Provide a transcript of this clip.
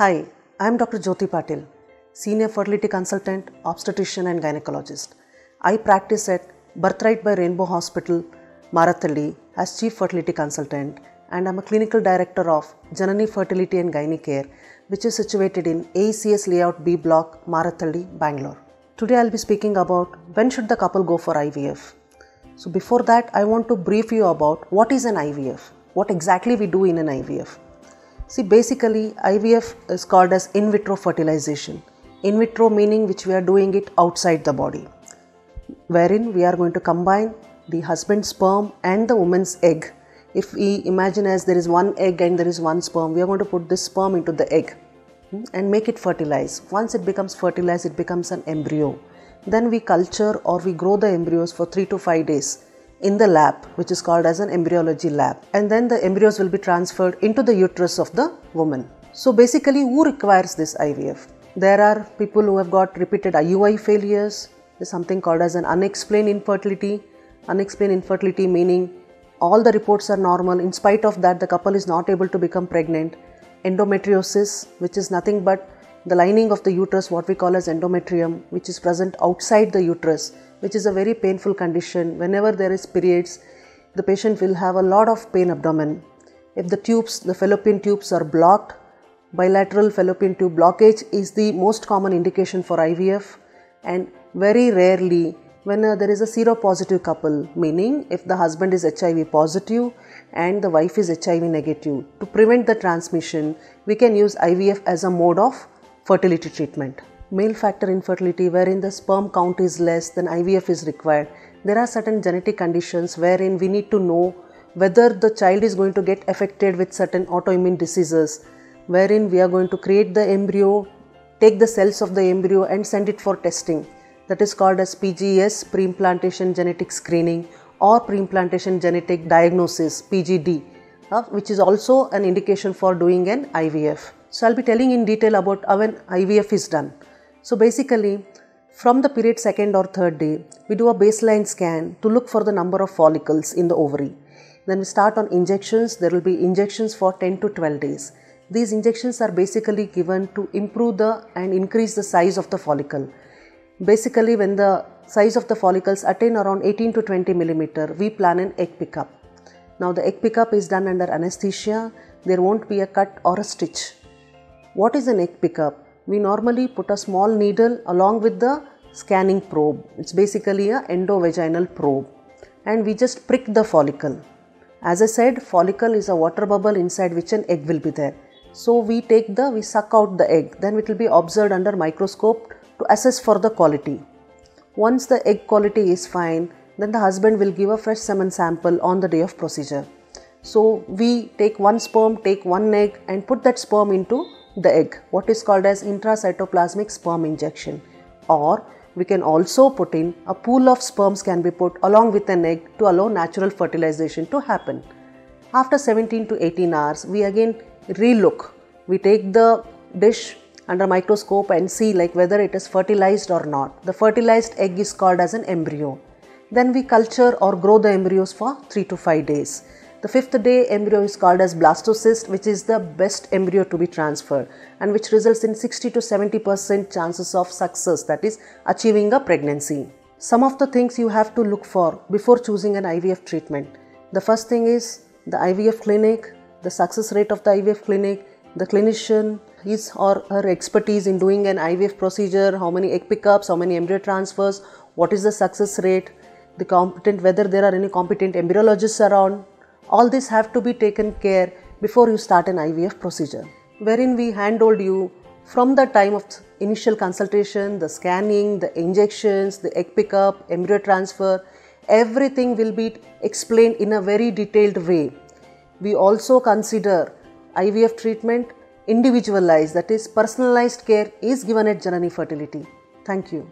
Hi, I am Dr. Jyothi Patil, Senior Fertility Consultant, Obstetrician and Gynecologist. I practice at Birthright by Rainbow Hospital, Marathalli as Chief Fertility Consultant and I am a Clinical Director of Janani Fertility and Gyne Care which is situated in AECS Layout B Block, Marathalli, Bangalore. Today I will be speaking about when should the couple go for IVF. So before that I want to brief you about what is an IVF, what exactly we do in an IVF. See, basically, IVF is called as in vitro fertilization. In vitro meaning which we are doing it outside the body, wherein we are going to combine the husband's sperm and the woman's egg. If we imagine as there is one egg and there is one sperm, we are going to put this sperm into the egg hmm, and make it fertilize. Once it becomes fertilized, it becomes an embryo. Then we culture or we grow the embryos for 3 to 5 days in the lab which is called as an embryology lab and then the embryos will be transferred into the uterus of the woman. So basically who requires this IVF? There are people who have got repeated IUI failures, there's something called as an unexplained infertility. Unexplained infertility meaning all the reports are normal, in spite of that the couple is not able to become pregnant. Endometriosis which is nothing but the lining of the uterus what we call as endometrium which is present outside the uterus which is a very painful condition. Whenever there is periods, the patient will have a lot of pain abdomen. If the tubes, the fallopian tubes are blocked, bilateral fallopian tube blockage is the most common indication for IVF and very rarely when uh, there is a seropositive couple, meaning if the husband is HIV positive and the wife is HIV negative, to prevent the transmission, we can use IVF as a mode of fertility treatment male factor infertility wherein the sperm count is less than IVF is required. There are certain genetic conditions wherein we need to know whether the child is going to get affected with certain autoimmune diseases wherein we are going to create the embryo, take the cells of the embryo and send it for testing. That is called as PGS, pre-implantation genetic screening or pre-implantation genetic diagnosis, PGD, uh, which is also an indication for doing an IVF. So I'll be telling in detail about how an IVF is done. So basically, from the period second or third day, we do a baseline scan to look for the number of follicles in the ovary. Then we start on injections. There will be injections for 10 to 12 days. These injections are basically given to improve the and increase the size of the follicle. Basically, when the size of the follicles attain around 18 to 20 millimeter, we plan an egg pickup. Now the egg pickup is done under anesthesia. There won't be a cut or a stitch. What is an egg pickup? we normally put a small needle along with the scanning probe. It's basically a endovaginal probe and we just prick the follicle. As I said, follicle is a water bubble inside which an egg will be there. So we take the, we suck out the egg, then it will be observed under microscope to assess for the quality. Once the egg quality is fine, then the husband will give a fresh semen sample on the day of procedure. So we take one sperm, take one egg and put that sperm into the egg, what is called as intracytoplasmic sperm injection. Or we can also put in a pool of sperms can be put along with an egg to allow natural fertilization to happen. After 17 to 18 hours, we again relook. We take the dish under microscope and see like whether it is fertilized or not. The fertilized egg is called as an embryo. Then we culture or grow the embryos for 3 to 5 days. The fifth day embryo is called as blastocyst which is the best embryo to be transferred and which results in 60 to 70% chances of success that is achieving a pregnancy. Some of the things you have to look for before choosing an IVF treatment. The first thing is the IVF clinic, the success rate of the IVF clinic, the clinician, his or her expertise in doing an IVF procedure, how many egg pickups, how many embryo transfers, what is the success rate, the competent whether there are any competent embryologists around, all these have to be taken care before you start an IVF procedure, wherein we handhold you from the time of initial consultation, the scanning, the injections, the egg pickup, embryo transfer, everything will be explained in a very detailed way. We also consider IVF treatment individualized, that is, personalized care is given at Janani Fertility. Thank you.